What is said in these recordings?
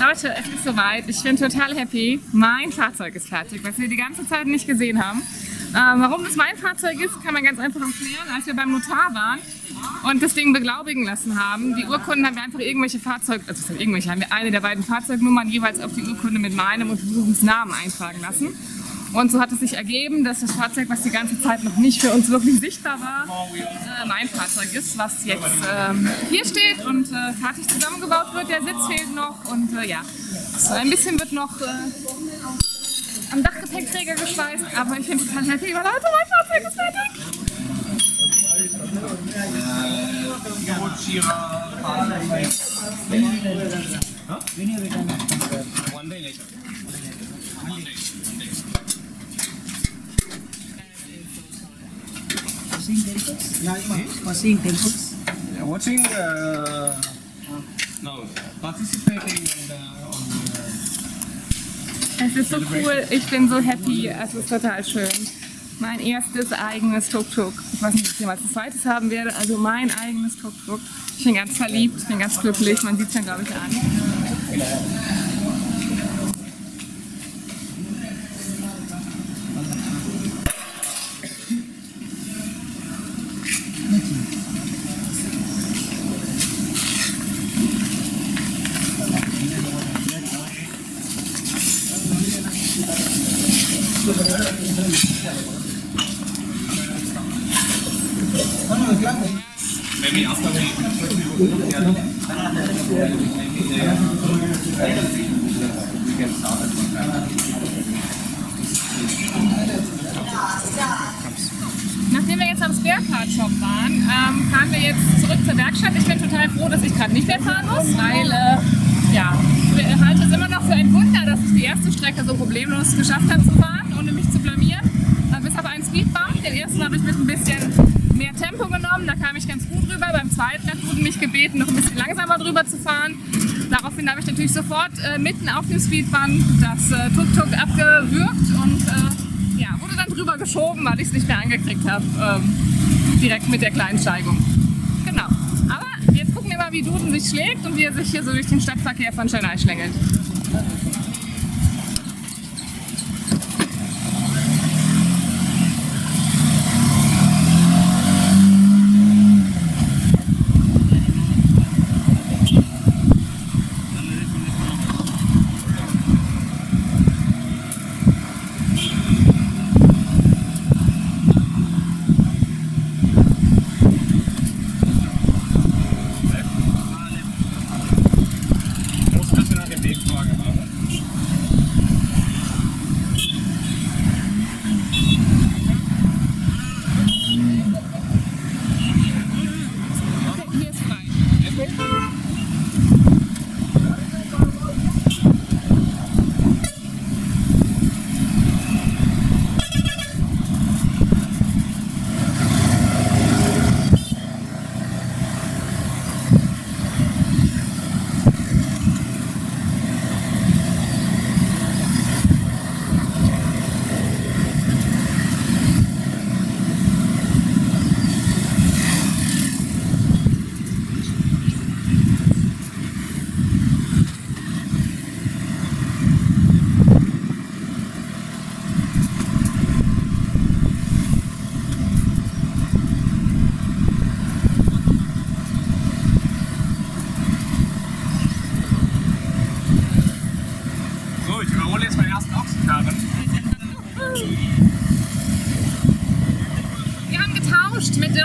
Leute, es ist soweit. Ich bin total happy. Mein Fahrzeug ist fertig, was wir die ganze Zeit nicht gesehen haben. Ähm, warum das mein Fahrzeug ist, kann man ganz einfach erklären. Als wir beim Notar waren und das Ding beglaubigen lassen haben, die Urkunden haben wir einfach irgendwelche Fahrzeuge, also irgendwelche, haben wir eine der beiden Fahrzeugnummern jeweils auf die Urkunde mit meinem und Versuchungsnamen eintragen lassen. Und so hat es sich ergeben, dass das Fahrzeug, was die ganze Zeit noch nicht für uns wirklich sichtbar war, äh, mein Fahrzeug ist, was jetzt ähm, hier steht und äh, fertig zusammengebaut wird. Der Sitz fehlt noch und äh, ja, so ein bisschen wird noch äh, am Dachgepäckträger geschweißt, aber ich bin total happy, weil Leute, mein Fahrzeug ist fertig. One day later. Watching temples? Watching temples? Yeah, watching, uh, no, participating and, uh, on uh, Es ist so cool, ich bin so happy, es ist total schön. Mein erstes eigenes Tuk-Tuk. Ich weiß nicht, ob ich jemals ein zweites haben werde, also mein eigenes Tuk-Tuk. Ich bin ganz verliebt, ich bin ganz glücklich, man sieht es ja, glaube ich, an. Nachdem wir jetzt am Spare Part Shop waren, ähm, fahren wir jetzt zurück zur Werkstatt. Ich bin total froh, dass ich gerade nicht mehr fahren muss, weil äh, ja, ich halte es immer noch für ein Wunder, dass ich die erste Strecke so problemlos geschafft habe zu fahren, zu blamieren. Äh, bis auf einen Speedbump. Den ersten habe ich mit ein bisschen mehr Tempo genommen, da kam ich ganz gut rüber. Beim zweiten hat Guten mich gebeten, noch ein bisschen langsamer drüber zu fahren. Daraufhin habe ich natürlich sofort äh, mitten auf dem Speedbump das äh, Tuk-Tuk abgewürgt und äh, ja, wurde dann drüber geschoben, weil ich es nicht mehr angekriegt habe, ähm, direkt mit der kleinen Steigung. Genau. Aber jetzt gucken wir mal, wie Duden sich schlägt und wie er sich hier so durch den Stadtverkehr von Chennai schlängelt.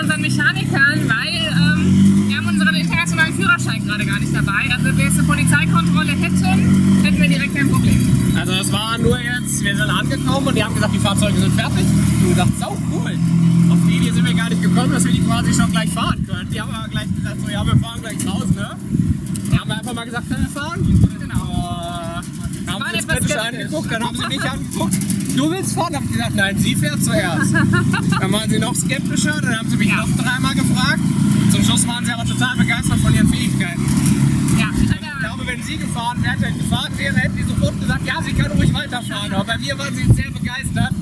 Unseren Mechanikern, weil ähm, wir haben unseren internationalen Führerschein gerade gar nicht dabei. Also wenn wir jetzt eine Polizeikontrolle hätten, hätten wir direkt ein Problem. Also es war nur jetzt, wir sind angekommen und die haben gesagt, die Fahrzeuge sind fertig. Und dachten, sau cool. Auf die Idee sind wir gar nicht gekommen, dass wir die quasi schon gleich fahren können. Die haben aber gleich gesagt, so ja, wir fahren gleich raus, ne? Dann haben wir einfach mal gesagt, können wir fahren? Genau. Äh, haben sie uns kritisch angeguckt, dann haben sie mich angeguckt. Du willst fahren? Hab ich gesagt, nein, sie fährt zuerst. dann waren sie noch skeptischer, dann haben sie mich noch dreimal gefragt. Zum Schluss waren sie aber total begeistert von ihren Fähigkeiten. Ja, Ich glaube, wenn sie gefahren wäre, hätte gefahren wäre, hätten die sofort gesagt, ja, sie kann ruhig weiterfahren. Aber bei mir waren sie sehr begeistert,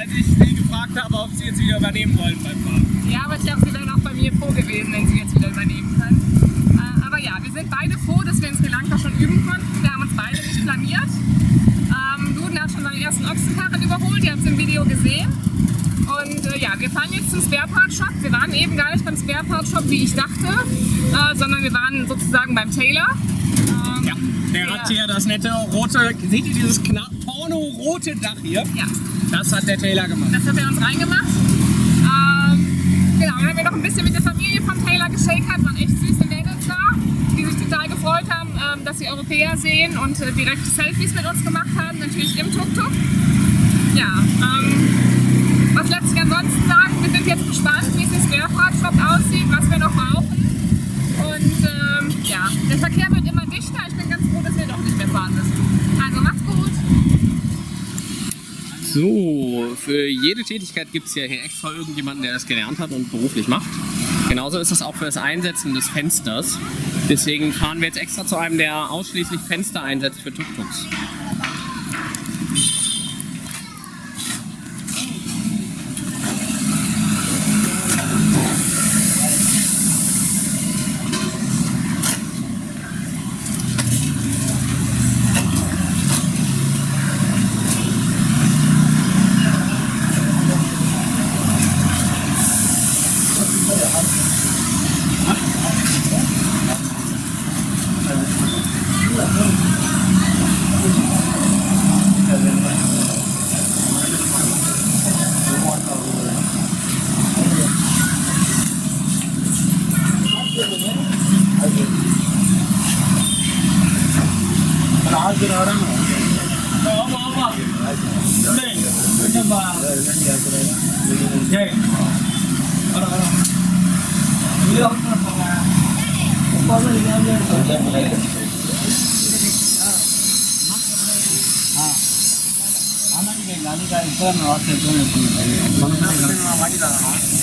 als ich sie gefragt habe, ob sie jetzt wieder übernehmen wollen beim Fahren. ja, aber ich glaube, sie wären auch bei mir froh gewesen, wenn sie jetzt wieder übernehmen können. Äh, aber ja, wir sind beide froh, dass wir in Sri Lanka schon üben konnten. Wir Taylor hat schon ersten Ochsenkarren überholt, ihr habt es im Video gesehen. Und äh, ja, wir fahren jetzt zum Spare Part Shop. Wir waren eben gar nicht beim Spare Part Shop, wie ich dachte, äh, sondern wir waren sozusagen beim Taylor. Ähm, Ja, der hat hier das nette rote, seht ihr dieses kna- porno-rote Dach hier? ja, Das hat der Taylor gemacht. das hat er uns reingemacht. Ähm, genau, dann haben wir noch ein bisschen mit der Familie von Taylor geschakert, waren echt süße Mädels da, die sich total gefreut haben, ähm, dass sie Europäer sehen und äh, direkt Selfies mit uns gemacht haben, natürlich im Tuk-Tuk. Ja, ähm, was lässt sich ansonsten sagen? Wir sind jetzt gespannt, wie es im Spare-Part-Shop aussieht, was wir noch brauchen. Und ähm, ja, der Verkehr wird immer dichter. Ich bin ganz froh, dass wir doch nicht mehr fahren müssen. Also macht's gut. So, für jede Tätigkeit gibt es ja hier extra irgendjemanden, der das gelernt hat und beruflich macht. Genauso ist das auch für das Einsetzen des Fensters. Deswegen fahren wir jetzt extra zu einem, der ausschließlich Fenster einsetzt für Tuk-Tuks. அன்னைக்கு அன்னைக்கு இப்போ வாட்ஸ்அப் பண்ணி மாட்டி தரணும்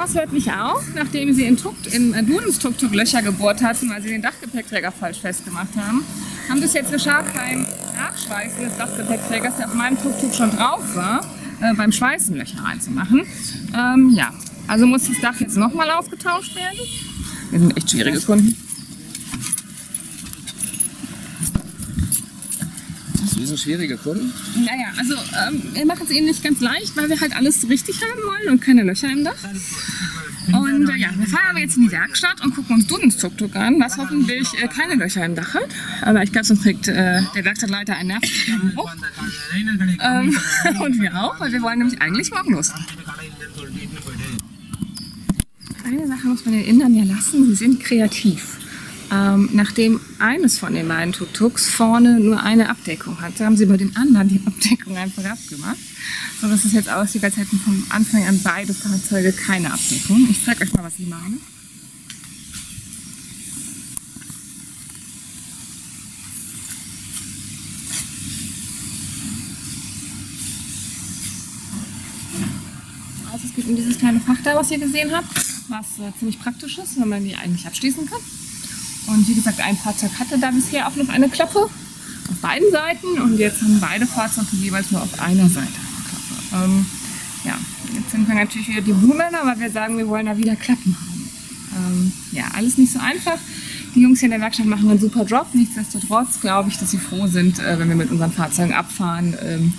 Chaos hört nicht auf, nachdem sie in, Tuk in äh, Dunens Tuk-Tuk Löcher gebohrt hatten, weil sie den Dachgepäckträger falsch festgemacht haben. Haben das jetzt geschafft beim Nachschweißen des Dachgepäckträgers, der auf meinem Tuk-Tuk schon drauf war, äh, beim Schweißen Löcher reinzumachen. Ähm, ja, also muss das Dach jetzt nochmal ausgetauscht werden. Wir sind echt schwierige Kunden. Sind schwierige Kunden. Naja, also ähm, wir machen es ihnen nicht ganz leicht, weil wir halt alles richtig haben wollen und keine Löcher im Dach. Und äh, ja, wir fahren aber jetzt in die Werkstatt und gucken uns Dudens Tuk-Tuk an, was hoffentlich äh, keine Löcher im Dach hat. Aber ich glaube, sonst kriegt äh, der Werkstattleiter einen Nervenzusammenbruch. Ähm, und wir auch, weil wir wollen nämlich eigentlich morgen los. Eine Sache muss man den Indern ja lassen, sie sind kreativ. Ähm, nachdem eines von den beiden Tuk-Tuks vorne nur eine Abdeckung hatte, haben sie bei den anderen die Abdeckung einfach abgemacht. So dass es jetzt aussieht, als hätten von Anfang an beide Fahrzeuge keine Abdeckung. Ich zeige euch mal, was ich meine. Also es geht um dieses kleine Fach da, was ihr gesehen habt, was äh, ziemlich praktisch ist, wenn man die eigentlich abschließen kann. Und wie gesagt, ein Fahrzeug hatte da bisher auch noch eine Klappe auf beiden Seiten und jetzt haben beide Fahrzeuge jeweils nur auf einer Seite eine Klappe. Ähm, ja, jetzt sind wir natürlich wieder die Buhmänner, weil wir sagen, wir wollen da wieder Klappen haben. Ähm, ja, alles nicht so einfach. Die Jungs hier in der Werkstatt machen einen super Job. Nichtsdestotrotz glaube ich, dass sie froh sind, äh, wenn wir mit unseren Fahrzeugen abfahren. Ähm,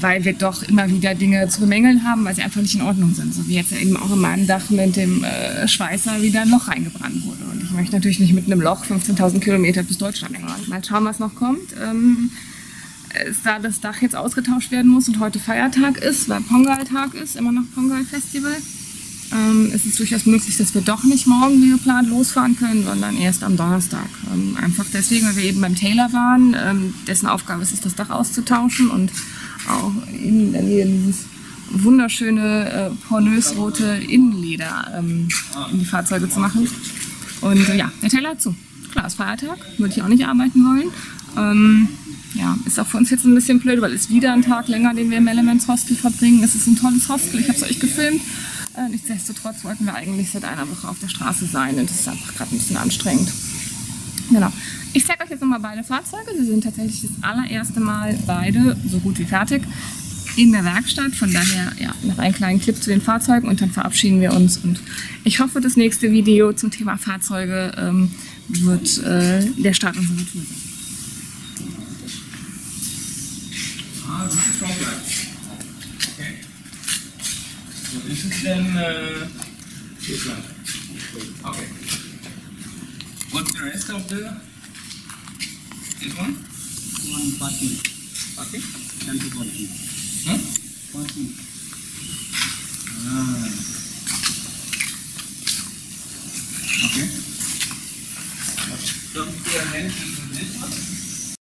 weil wir doch immer wieder Dinge zu bemängeln haben, weil sie einfach nicht in Ordnung sind. So wie jetzt eben auch in meinem Dach mit dem äh, Schweißer wieder ein Loch reingebrannt wurde. Und ich möchte natürlich nicht mit einem Loch 15.000 Kilometer bis Deutschland fahren. Mal schauen, was noch kommt. Ähm, ist da das Dach jetzt ausgetauscht werden muss und heute Feiertag ist, weil Pongal-Tag ist, immer noch Pongal-Festival. ähm, ist es durchaus möglich, dass wir doch nicht morgen wie geplant losfahren können, sondern erst am Donnerstag. Ähm, einfach deswegen, weil wir eben beim Taylor waren, ähm, dessen Aufgabe ist es, das Dach auszutauschen und auch in der Nähe dieses wunderschöne äh, pornös-rote Innenleder ähm, in die Fahrzeuge zu machen. Und äh, ja, der Taylor hat zu. Klar, ist Feiertag, würde ich auch nicht arbeiten wollen. Ähm, ja, ist auch für uns jetzt ein bisschen blöd, weil es wieder ein Tag länger, den wir im Elements Hostel verbringen. Es ist ein tolles Hostel, ich habe es euch gefilmt. Äh, nichtsdestotrotz wollten wir eigentlich seit einer Woche auf der Straße sein und das ist einfach gerade ein bisschen anstrengend. Genau. Ich zeige euch jetzt nochmal beide Fahrzeuge. Sie sind tatsächlich das allererste Mal beide so gut wie fertig in der Werkstatt. Von daher ja, noch einen kleinen Clip zu den Fahrzeugen und dann verabschieden wir uns. Und ich hoffe, das nächste Video zum Thema Fahrzeuge ähm, wird äh, der Start unserer Tour sein. Ah, das ist. Okay. So ist es denn, äh, hier. Okay. What's the rest of the, this one? One parking. Okay. Empty parking. Huh? Parking. Ah. Okay. Don't be a hand into this one.